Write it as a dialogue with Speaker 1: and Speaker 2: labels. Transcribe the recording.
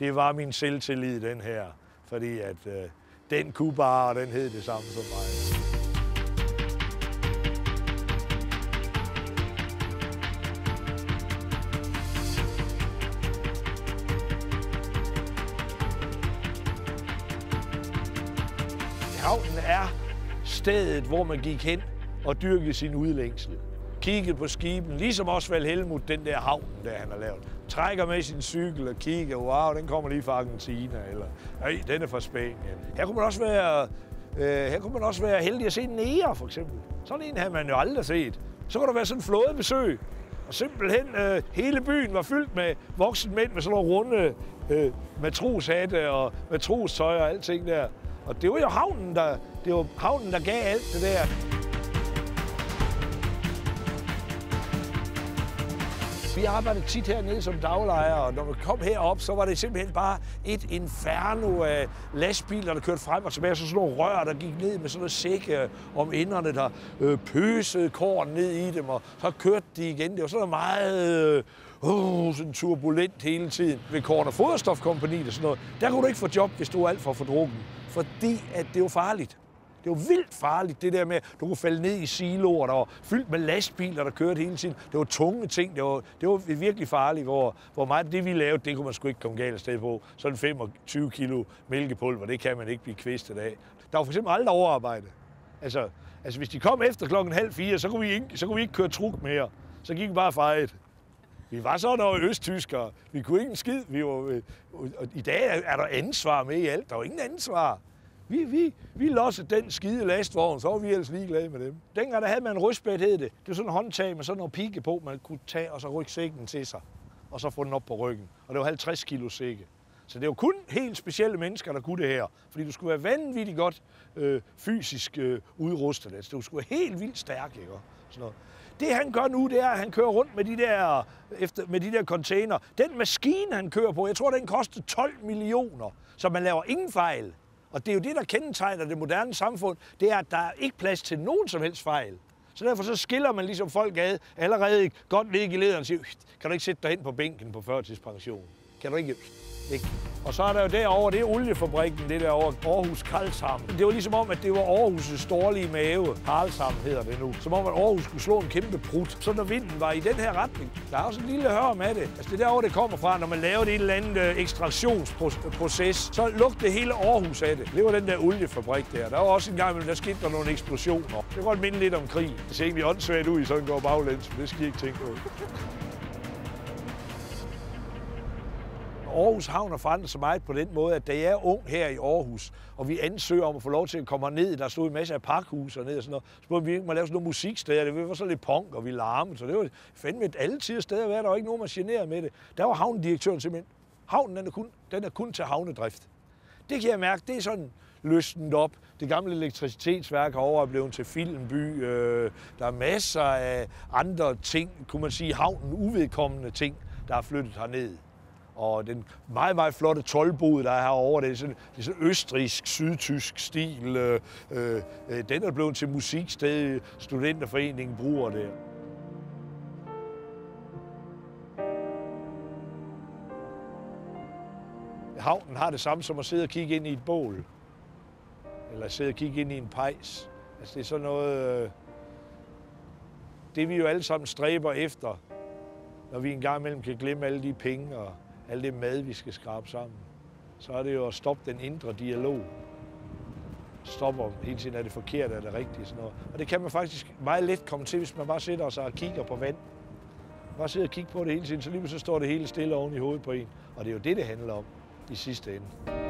Speaker 1: det var min selvtillid, den her. Fordi at øh, den kunne bare, og den hed det samme som mig. Havnen er stedet, hvor man gik hen og dyrkede sin udlængsel kigget på skiben, ligesom Osvald Helmut, den der havn, der han har lavet. Trækker med sin cykel og kigger, wow, den kommer lige fra Argentina, eller nej, den er fra Spanien. Her kunne man også være, øh, her kunne man også være heldig at se en nære, for eksempel. Sådan en havde man jo aldrig set. Så kunne der være sådan en flådebesøg, og simpelthen øh, hele byen var fyldt med voksne mænd med sådan nogle runde øh, matroshatte og matrostøj og alting der. Og det var jo havnen, der, det var havnen, der gav alt det der. Vi arbejdede tit hernede som daglejer, og når vi kom herop, så var det simpelthen bare et inferno af lastbiler, der kørte frem og tilbage. Så sådan nogle rør, der gik ned med sådan noget sække øh, om inderne, der øh, pøsede korn ned i dem, og så kørte de igen. Det var sådan noget meget øh, uh, sådan turbulent hele tiden. Ved Korn- og Foderstofkompaniet og sådan noget, der kunne du ikke få job, hvis du var alt for fordrukken. Fordi at det var farligt. Det var vildt farligt, det der med, at du kunne falde ned i siloer, der var fyldt med lastbiler, der kørte hele tiden. Det var tunge ting, det var, det var virkelig farligt, hvor, hvor meget det, vi lavede, det kunne man sgu ikke komme galt sted på. Sådan 25 kilo mælkepulver, det kan man ikke blive kvistet af. Der var for eksempel aldrig overarbejde. Altså, altså hvis de kom efter klokken halv fire, så kunne vi ikke, så kunne vi ikke køre truk mere. Så gik vi bare fejret. Vi var sådan noget østtyskere. Vi kunne ikke en skid. Vi var, øh, og I dag er der ansvar med i alt. Der var ingen ansvar. Vi, vi, vi lossede den skide lastvogn, så var vi ellers ligeglade med dem. Dengang der havde man en rystbæt, hed det. Det var sådan en håndtag med sådan noget pigge på, man kunne tage og så rykke sækken til sig. Og så få den op på ryggen. Og det var 50 kilo sække. Så det var kun helt specielle mennesker, der kunne det her. Fordi du skulle være vanvittigt godt øh, fysisk øh, udrustet. Altså, du skulle være helt vildt stærk, ikke? Sådan noget. Det han gør nu, det er, at han kører rundt med de der, efter, med de der container. Den maskine, han kører på, jeg tror, den koster 12 millioner. Så man laver ingen fejl. Og det er jo det, der kendetegner det moderne samfund, det er, at der er ikke plads til nogen som helst fejl. Så derfor så skiller man ligesom folk ad allerede godt ligge i lederen og siger, kan du ikke sætte dig ind på bænken på førtidspension? Kan du ikke? Ikke? Og så er der jo derovre, det er oliefabrikken, det der over Aarhus Karlsham. Det var ligesom om, at det var Aarhus' dårlige mave. Karlsham hedder det nu. Som om, at Aarhus skulle slå en kæmpe prut. Så når vinden var i den her retning, der er også en lille hør med det. Altså det er derovre, det kommer fra, når man laver et eller andet øh, ekstraktionsproces, så lugte hele Aarhus af det. Det var den der oliefabrik der. Der var også en gang imellem, der skete der nogle eksplosioner. Det kan godt minde lidt om krig. Det ser egentlig åndssvagt ud i sådan går baglæns, men det skal I ikke tænke på. Aarhus Havn har forandret sig meget på den måde, at da jeg er ung her i Aarhus, og vi ansøger om at få lov til at komme ned, der stod en masse af parkhus og ned og sådan noget, så spurgte vi ikke må lave sådan nogle musiksteder. Det var så lidt punk, og vi larmede, så det var fandme et alle tider steder at være. Der var ikke nogen, man generede med det. Der var havnedirektøren simpelthen. Havnen den er, kun, den er kun til havnedrift. Det kan jeg mærke, det er sådan løsnet op. Det gamle elektricitetsværk herovre er blevet til filmby. Øh, der er masser af andre ting, kunne man sige, havnen uvedkommende ting, der er flyttet herned og den meget, meget flotte tolvbod, der er herovre, det er sådan, det er sådan østrisk, sydtysk stil. Øh, øh, øh, den er blevet til musiksted, studenterforeningen bruger det. Havnen har det samme som at sidde og kigge ind i et bål. Eller sidde og kigge ind i en pejs. Altså det er sådan noget... Øh, det vi jo alle sammen stræber efter, når vi engang imellem kan glemme alle de penge og alt det mad, vi skal skrabe sammen, så er det jo at stoppe den indre dialog. Stoppe om hele tiden, er det forkert, er det rigtigt, sådan noget. Og det kan man faktisk meget let komme til, hvis man bare sidder så og kigger på vand. Bare sidder og kigger på det hele tiden, så lige så står det hele stille oven i hovedet på en. Og det er jo det, det handler om i sidste ende.